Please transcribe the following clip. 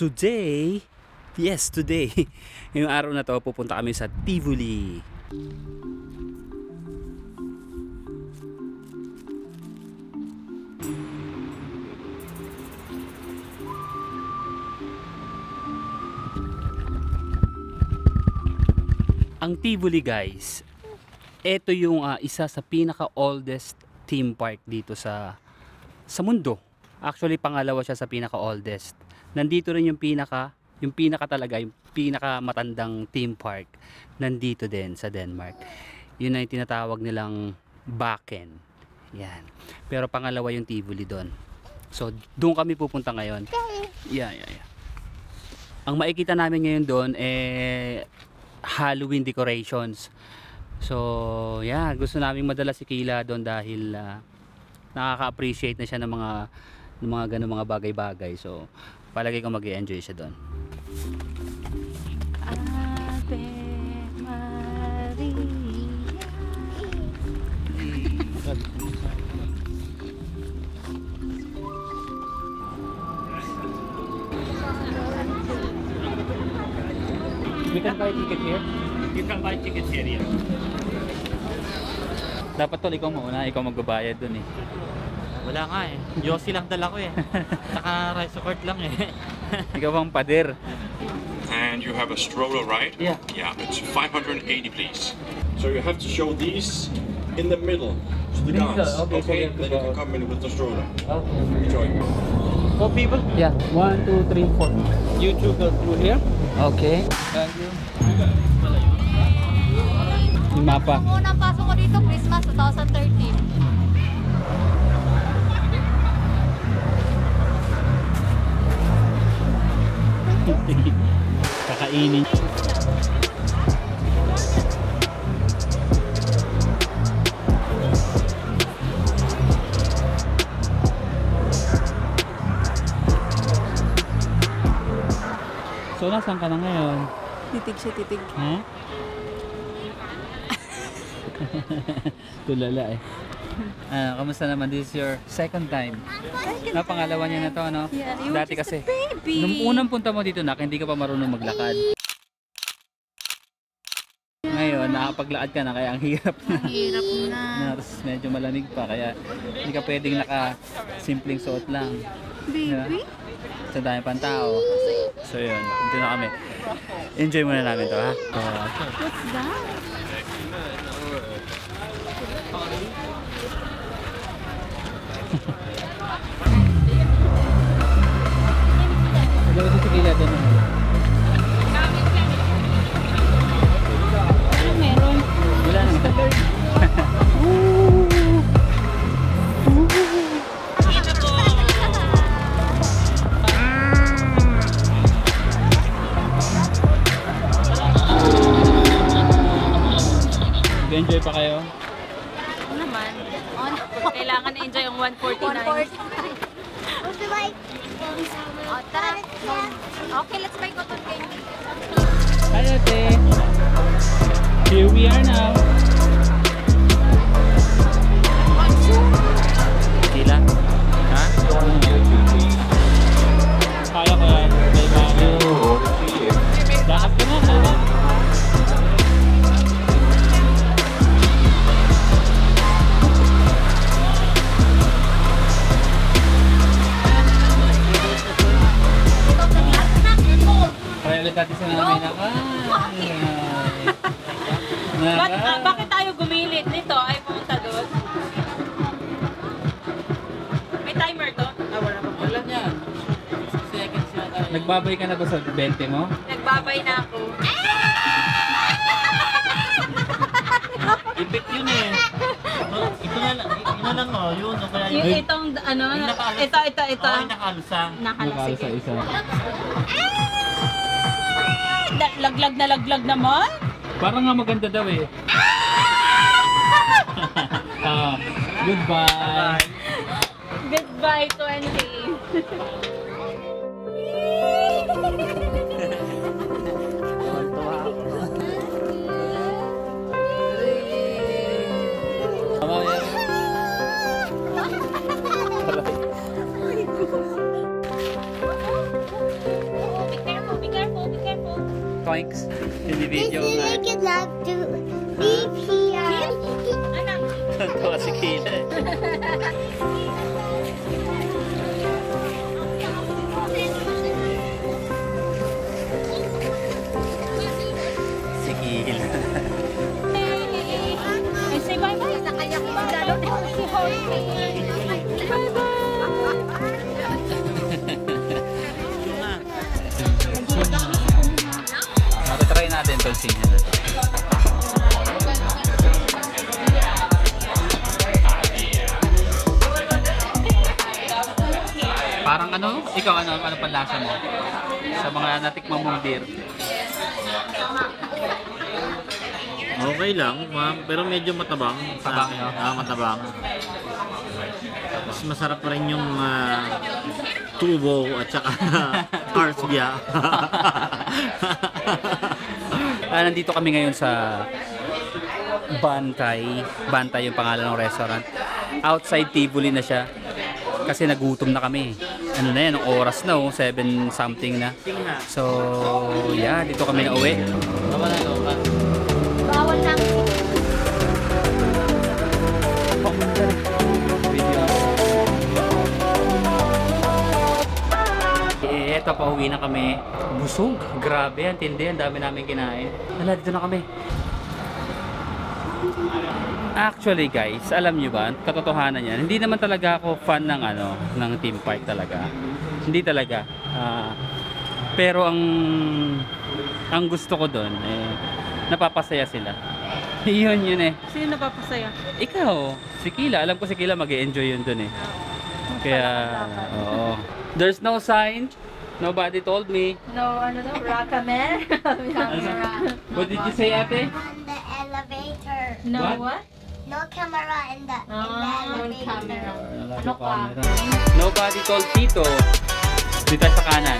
today, yes, today, yung araw na to, pupunta kami sa Tivoli. Ang Tivoli guys, ito yung ah, isa sa pinaka oldest theme park dito sa sa mundo. Actually pangalawa siya sa pinaka oldest. Nandito rin yung pinaka yung pinaka talaga yung pinaka matandang theme park nandito din sa Denmark. Yun na yung tinatawag nilang Bakken. Yan. Pero pangalawa yung Tivoli doon. So doon kami pupunta ngayon. Yeah, yeah, yeah. Ang makikita namin ngayon doon eh Halloween decorations. So, yeah, gusto namin madala si Kayla doon dahil ah, nakaka-appreciate na siya ng mga ng mga ganung mga bagay-bagay. So, palagi ko mag-enjoy siya doon. Ave Maria. We can buy ticket here? You can buy tickets here, yeah. Dapat tol, ikaw mauna, ikaw magbabayad doon eh. Wala nga eh. Yossi lang dala ko eh. Saka rice court lang eh. Ikaw ang pader. And you have a stroller, right? Yeah. Yeah, it's 580, please. So you have to show these in the middle to the Middle, dance. okay, so then you can come in with the stroller. Okay. Enjoy. Four people? Yeah, one, two, three, four. You two go through here. Okay. Thank you. Yung mapa. Ang unang pasok ko dito, Christmas 2013. Kakainin. So, nasaan ka na ngayon? Titig siya, titig. Ha? Tulala eh. Ano, kamusta naman? This is your second time. Na pangalawa niya na to, ano? Yeah, Dati kasi, baby. nung unang punta mo dito na, hindi ka pa marunong maglakad. Ngayon, nakapaglaad ka na, kaya ang hirap na. Hirap na. na tapos medyo malamig pa, kaya hindi ka pwedeng naka simpleng suot lang. Baby? Sa dami pang tao. So yun, dito na kami. Enjoy muna namin to ha. So, What's that? Hello, na-enjoy yung 149. 140. What's the bike? Oh, tara. Okay, let's buy cotton candy. Hi, ate. Here we are now. Ba't, ah, Naka. bakit tayo gumilit nito ay pumunta doon? May timer to? Ah, wala pa. Wala niya. Nagbabay ka na ba sa 20 mo? Nagbabay na ako. Ipit yun eh. No, ito na lang, ito na lang oh, yun. O kaya Yung yun. itong, ano, Yung ito, ito, ito. Ay, nakalusang. Nakala, Nakala sa sige. isa. Laglag na laglag naman? Parang nga maganda daw eh. Ah, goodbye. Goodbye, 20. Koinks? If Sinibidyo you Ito si Kila. eh. Si Kila. Ay, say bye-bye. Kaya ko lalo si Matatry natin itong signal ano? Ikaw ano? Ano panlasa mo? Sa mga natikmang mong beer. Okay lang, ma'am. Pero medyo matabang. sa Matabang, akin. no? Ah, matabang. Tapos masarap pa rin yung ah, tubo at saka arsbia. Ah, nandito kami ngayon sa Bantay. Bantay yung pangalan ng restaurant. Outside Tivoli na siya. Kasi nagutom na kami. Ano na yan, oras na oh, 7 something na. So, yeah, dito kami na uwi. Tama na ah. Bawal lang. Eh, eto, pauwi na kami. Busog. Grabe, ang tindi. Ang dami namin kinain. Hala, dito na kami. Actually guys, alam nyo ba, katotohanan yan, hindi naman talaga ako fan ng ano, ng theme park talaga. Hindi talaga. Ah, pero ang ang gusto ko doon eh napapasaya sila. yun yun eh. Sino napapasaya? Ikaw, si Kila, alam ko si Kila mag-enjoy yun doon eh. Kaya, oo. There's no sign. Nobody told me. No, ano daw? Rakamer? Camera. What did you say, ate? No, What? what? No camera in the, in Ah, the no elevator. camera. Ano ka? Nobody told Tito. Dito sa kanan.